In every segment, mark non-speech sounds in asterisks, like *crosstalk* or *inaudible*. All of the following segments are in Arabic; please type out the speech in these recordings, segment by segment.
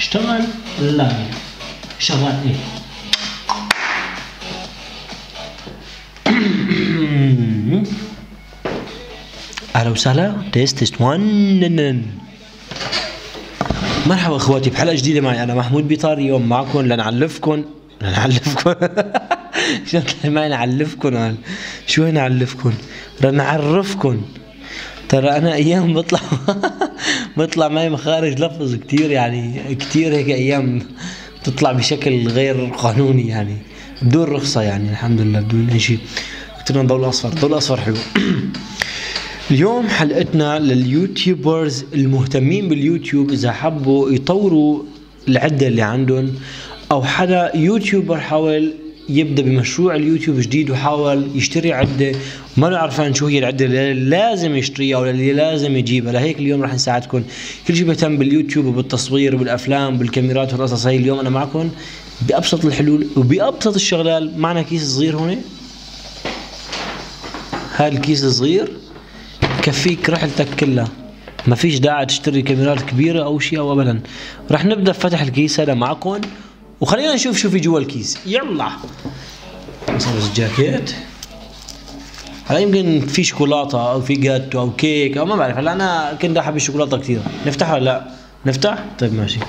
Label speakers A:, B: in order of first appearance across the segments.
A: اشتغل live شغال إيه؟ *clears throat* أهلا وسهلا. test test 1 مرحبا أخواتي بحلقة جديدة معي أنا محمود بيطار. اليوم معكم لنعلفكم. لنعلفكم. *laughs* شو معي؟ نعلفكم. قال شو نعلفكم. لنعرفكم ترى أنا أيام بطلع. *laughs* بطلع معي مخارج لفظ كتير يعني كتير هيك أيام تطلع بشكل غير قانوني يعني. بدون رخصة يعني الحمد لله بدون أي شيء. قلت لهم ضوء أصفر ضوء أصفر حلو. *clears throat* اليوم حلقتنا لل YouTubers المهتمين باليوتيوب إذا حبوا يطوروا العدة اللي عندهم أو حدا YouTuber حاول يبدأ بمشروع اليوتيوب جديد وحاول يشتري عدة ما له عرفان شو هي العدة اللي لازم يشتريها ولا اللي لازم يجيبها. لهيك اليوم راح نساعدكم. كل شيء بيهتم باليوتيوب وبالتصوير وبالأفلام بالكاميرات والقصص هي اليوم أنا معكم بأبسط الحلول وبأبسط الشغلات. معنا كيس صغير هون؟ هذا الكيس الصغير كفيك رحلتك كلها. ما فيش داعي تشتري كاميرات كبيرة أو شيء أو أبدا. رح نبدأ بفتح الكيس هذا معكم. وخلينا نشوف شو في جوا الكيس. يلا. نصبز الجاكيت هلا يمكن في شوكولاتة أو في جاتو أو كيك أو ما بعرف هلا أنا كنت أحب الشوكولاتة كثير نفتحها ولا لا؟ نفتح؟ طيب ماشي.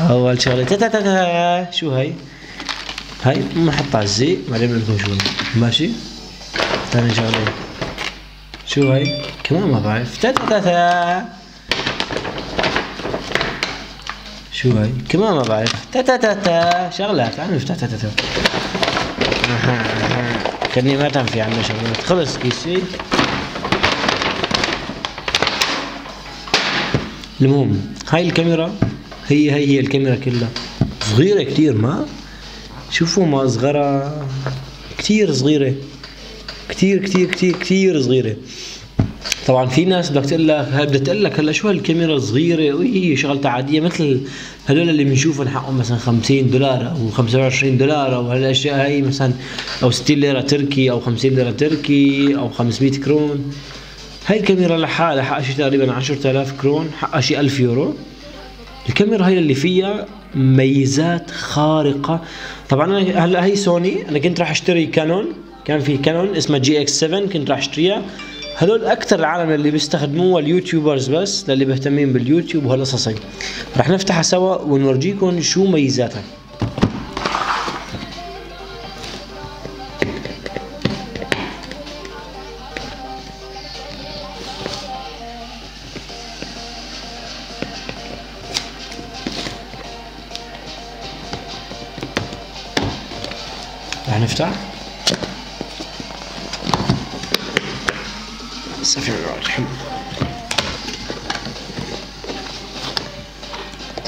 A: أول شغلة. تا تا تا تا. شو هي؟ هاي بنحطها على الزيت بعدين بنقول شو ماشي؟ ثاني شغلة. شو هاي؟ كمان ما بعرف. تا تا تا تا. شو هاي؟ كمان ما بعرف تا تا تا تا. شغلات عم نفتح تا تا تا. كأني ما تنفي عنا شغلات. خلص كيسي المهم هاي الكاميرا هي هي هي الكاميرا كلها. صغيرة كتير ما؟ شوفوا ما صغرها كتير صغيرة. كتير كتير كتير كتير صغيرة. طبعا في ناس بدك تقول لك بدها تقول لك هلا شو هالكاميرا صغيره وهي شغلتها عادية مثل هدول اللي بنشوفهم حقهم مثلا 50 دولار أو 25 دولار أو هالأشياء هي مثلا أو 60 ليرة تركي أو 50 ليرة تركي أو 500 كرون. هاي الكاميرا لحالها حقها شي تقريبا 10000 كرون حقها شي 1000 يورو. الكاميرا هي اللي فيها ميزات خارقة. طبعا أنا هلا هي سوني أنا كنت راح أشتري كانون كان في كانون اسمها G X 7 كنت راح أشتريها. هذول أكثر العالم اللي بيستخدموها ال YouTubers بس للي بيهتمين باليوتيوب وهالقصص هي. رح نفتحها سوا ونورجيكم شو ميزاتها رح نفتح. سفير الرائد حلو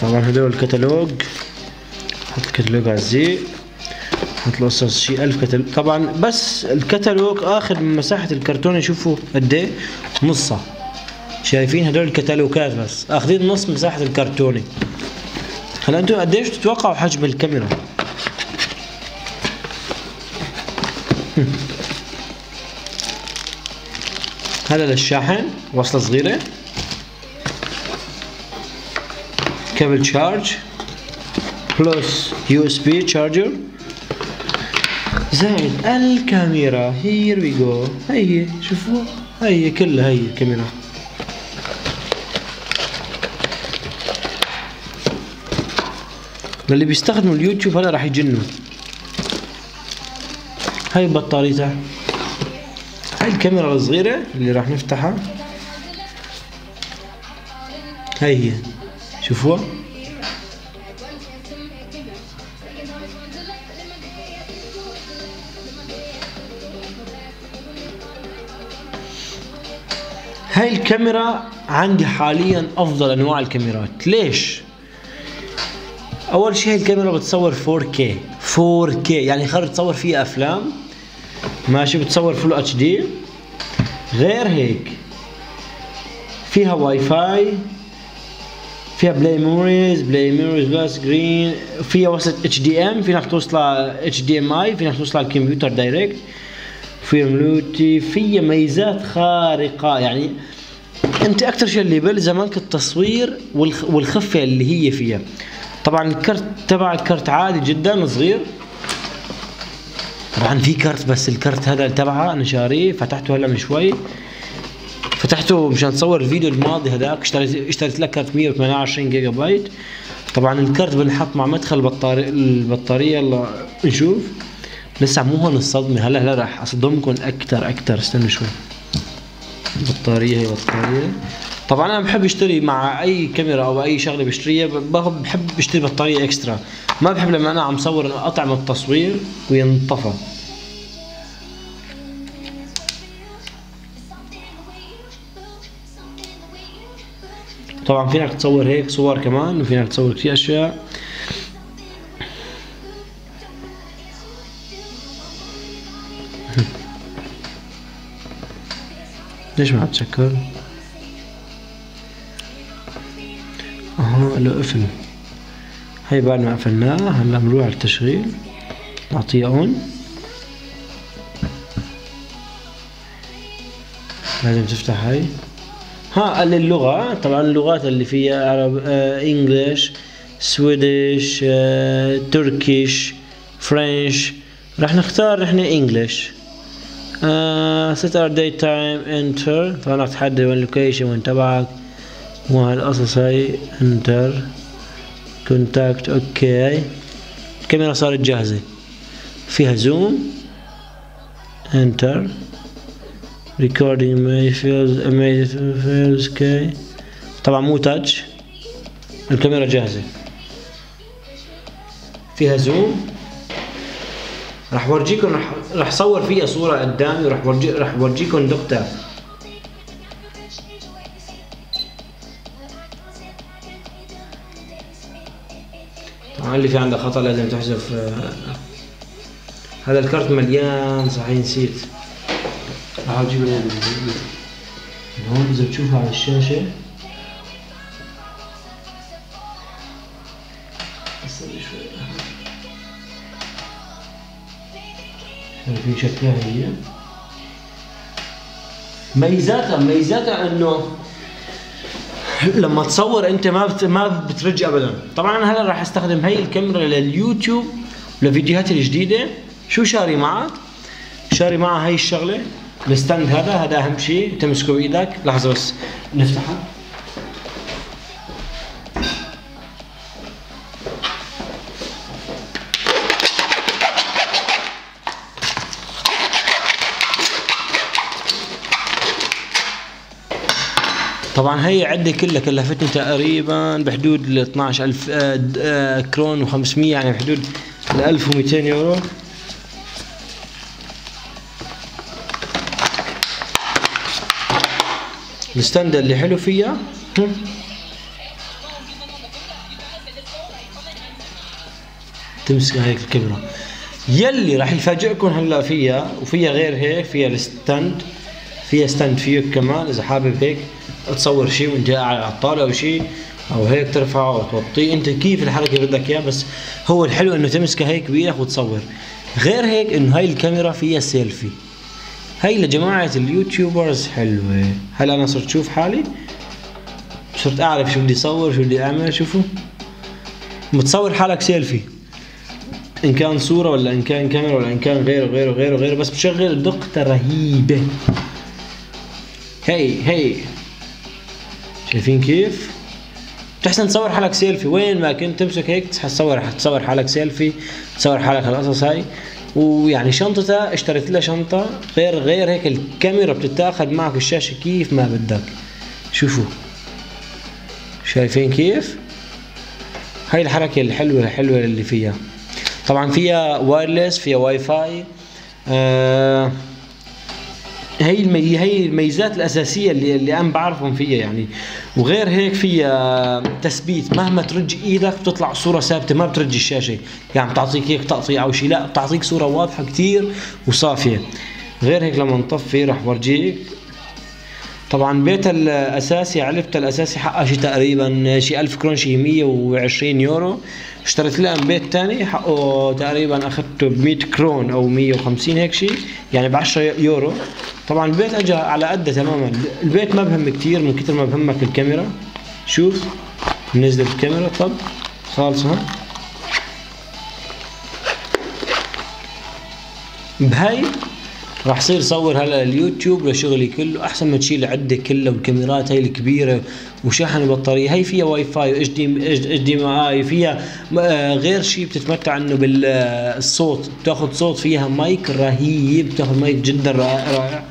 A: طبعا هدول الكتالوج. حط الكتالوج على الزيت حط قصص شي 1000 كتالوج طبعا بس الكتالوج اخذ من مساحة الكرتونة شوفوا قد إيه؟ نصها. شايفين هدول الكتالوجات بس. أخذين نص مساحة الكرتونة. هلا أنتم قديش تتوقعوا حجم الكاميرا؟ هذا للشاحن وصلة صغيرة. cable charge plus USB charger زائد الكاميرا here we go هي شوفوا. هي كلها هي الكاميرا للي بيستخدموا اليوتيوب هلا راح يجنوا. هاي بطاريتها. هاي الكاميرا الصغيرة اللي راح نفتحها. هاي هي. شوفوها. هاي الكاميرا عندي حاليا أفضل أنواع الكاميرات. ليش؟ أول شيء هاي الكاميرا بتصور 4K 4K يعني خرج تصور فيها أفلام. ماشي بتصور full HD غير هيك فيها واي فاي فيها play memories play memories بس جرين فيها وصلة HDM فينك توصلها HDMI فينك توصلها الكمبيوتر direct فيها multi فيها ميزات خارقة. يعني أنت أكثر شيء اللي بلزمك التصوير والخ... والخفة اللي هي فيها. طبعا الكرت تبع الكرت عادي جدا صغير. طبعا في كرت بس الكرت هذا تبعها أنا شاريه فتحته هلا من شوي. فتحته مشان تصور الفيديو الماضي هذاك اشتريت اشتريت لك كرت 128 جيجا بايت. طبعا الكرت بنحط مع مدخل بطارية البطارية يلا نشوف. لسه مو هون الصدمة هلا هلا راح أصدمكم أكثر أكثر استنوا شوي. بطارية هي بطارية. طبعا أنا بحب أشتري مع أي كاميرا أو أي شغلة بشتريها بحب أشتري بطارية إكسترا. ما بحب لما أنا عم صور اطعم التصوير وينطفى. طبعا فينك تصور هيك صور كمان وفينك تصور كثير أشياء. ليش ما عم تشكر؟ أها له قفل هي بعد ما قفلناه هلا بنروح على التشغيل. نعطيه اون لازم تفتح هاي. ها قال اللغة. طبعا اللغات اللي فيها عرب انجلش سويدش تركيش فرنش. راح نختار نحن English set our date time enter. طبعا راح تحدد وين ال location وين تبعك. والقصص هاي enter contact okay. الكاميرا صارت جاهزة. فيها zoom enter. image fields image fields okay. طبعا مو touch. الكاميرا جاهزة. فيها زوم. راح ورجيكم راح راح صور فيها صورة قدامي وراح ورجي راح نقطة اللي في عنده خطأ لازم تحذف؟ هذا الكارت مليان صحيح نسيت. راح أجيب من هون إذا تشوفها على الشاشة. شايفين شكلها هي. ميزاتها ميزاتها إنه لما تصور انت ما بت... ما بترج ابدا. طبعا أنا هلا راح أستخدم هي الكاميرا لليوتيوب لفيديوهاتي الجديدة. شو شاري معك؟ شاري معها هي الشغلة. ال stand هذا هذا أهم شيء. تمسكه بإيدك. لحظة بس. نفتحها طبعا هي عدة كلها كلفتني تقريبا بحدود ال 12000 آه كرون و500 يعني بحدود ال 1200 يورو. ال stand اللي حلو فيها تمسك هيك الكاميرا. يلي راح يفاجئكم هلأ فيها وفيها غير هيك فيها ال stand. فيها stand فيه كمان إذا حابب هيك تصور شيء وانت قاعد على الطاولة أو شيء أو هيك ترفعه وتوطيه أنت كيف الحركة اللي بدك إياها بس هو الحلو إنه تمسكها هيك بإيدك وتصور. غير هيك إنه هاي الكاميرا فيها سيلفي هاي لجماعة ال YouTubers حلوة. هلا أنا صرت أشوف حالي صرت أعرف شو بدي اصور شو بدي أعمل شوفوا. متصور حالك سيلفي إن كان صورة ولا إن كان كاميرا ولا إن كان غيره غيره غيره غيره بس بشغل دقة رهيبة. هي هي شايفين كيف؟ بتحسن تصور حالك سيلفي وين ما كنت تمسك هيك تصور تصور حالك سيلفي تصور حالك القصص هاي. ويعني شنطتها اشتريت لها شنطة. غير غير هيك الكاميرا بتتاخذ معك الشاشة كيف ما بدك. شوفوا. شايفين كيف؟ هاي الحركة الحلوة الحلوة اللي فيها. طبعا فيها wireless فيها واي فاي آه هي المي... هي الميزات الأساسية اللي اللي أنا بعرفهم فيها يعني. وغير هيك فيها تثبيت. مهما ترج إيدك بتطلع صورة ثابتة ما بترج الشاشة. يعني بتعطيك هيك تقطيع أو شيء لا بتعطيك صورة واضحة كثير وصافية. غير هيك لما نطفي راح ورجيك. طبعا بيتها الأساسي علبتها الأساسي حقها شي تقريبا شي 1000 كرون شي 120 يورو. اشتريت لها بيت ثاني حقه تقريبا أخذته ب 100 كرون أو 150 هيك شيء يعني ب 10 يورو. طبعا البيت اجى على قده تماما. البيت ما بهم كثير من كثر ما بهمك الكاميرا. شوف نزلت الكاميرا. طب خالصة بهاي راح صير صور هلا اليوتيوب لشغلي كله. أحسن ما تشيل عدة كلها والكاميرات هاي الكبيرة وشحن البطارية. هي فيها واي فاي اتش دي اتش دي اي فيها آه، غير شيء بتتمتع إنه بالصوت. بتاخذ صوت فيها مايك رهيب بتاخذ مايك جدا رائع.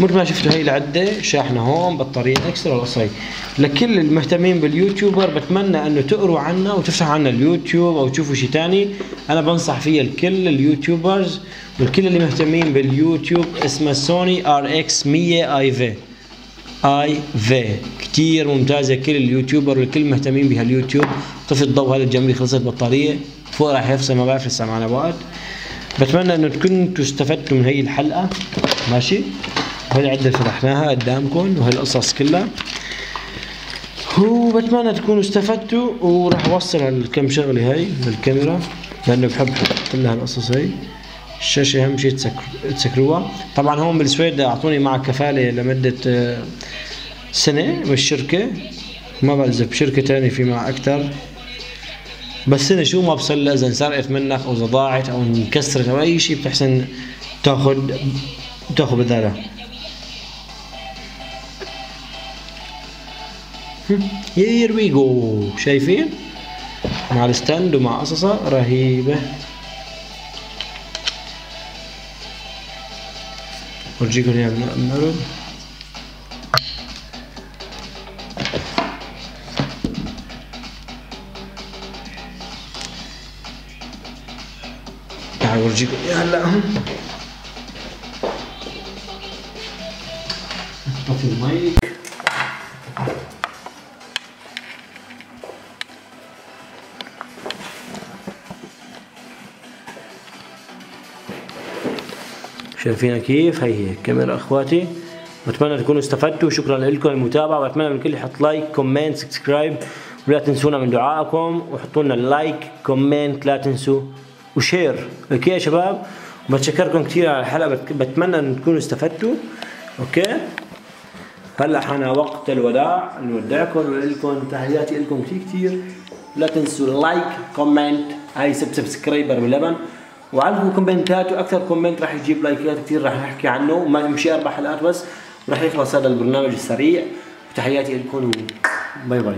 A: مثل ما شفتوا هي العدة شاحنه هون بطارية extra القصة لكل المهتمين بال YouTuber بتمنى إنه تقروا عنا وتفتحوا عنا اليوتيوب أو تشوفوا شيء ثاني أنا بنصح فيها الكل ال YouTubers والكل اللي مهتمين باليوتيوب اسمها سوني RX 100 IV. آي في. كثير ممتازة كل اليوتيوبر والكل مهتمين بهاليوتيوب طفي الضوء هذا الجنبي خلصت البطاريه فوق راح يفصل ما بعرف لسه معنا وقت. بتمنى إنه كنتوا استفدتوا من هي الحلقة. ماشي؟ وهي العده فتحناها قدامكم؟ وهي القصص كلها؟ وبتمنى تكونوا استفدتوا وراح أوصل هالكم شغلة هاي بالكاميرا لأنه بحب أحط لها القصص هاي. الشاشة أهم شيء تسكروها. طبعا هون بالسويد أعطوني معها كفالة لمدة آه، سنة بالشركة. ما بعرف اذا بشركه ثانية في معها أكثر بس سنة شو ما بصير اذا انسرقت منك أو اذا ضاعت أو انكسرت أو أي شيء بتحسن تاخذ تاخذ بدالها. here we go شايفين؟ مع ال stand ومع قصصة رهيبة. ورجيكم بنقرب تعالوا اورجيكم اياها هلا. طفي المايك شايفينها كيف؟ هي هي الكاميرا أخواتي. بتمنى تكونوا استفدتوا. شكرا لكم المتابعة. وأتمنى من الكل يحط like comment subscribe. ولا تنسونا من دعائكم. وحطوا لنا like comment لا تنسوا. و share. okay يا شباب؟ وبتشكركم كثير على الحلقة. بتمنى إن تكونوا استفدتوا. okay؟ هلأ حان وقت الوداع. نودعكم ولكم تحياتي لكم كثير كثير لا تنسوا like comment. هاي subscriber بلبن وعندكم كومنتات وأكثر comment راح يجيب لايكات كثير راح نحكي عنه. ما يمشي أربع حلقات بس وراح يخلص هذا البرنامج السريع. وتحياتي لكم. bye bye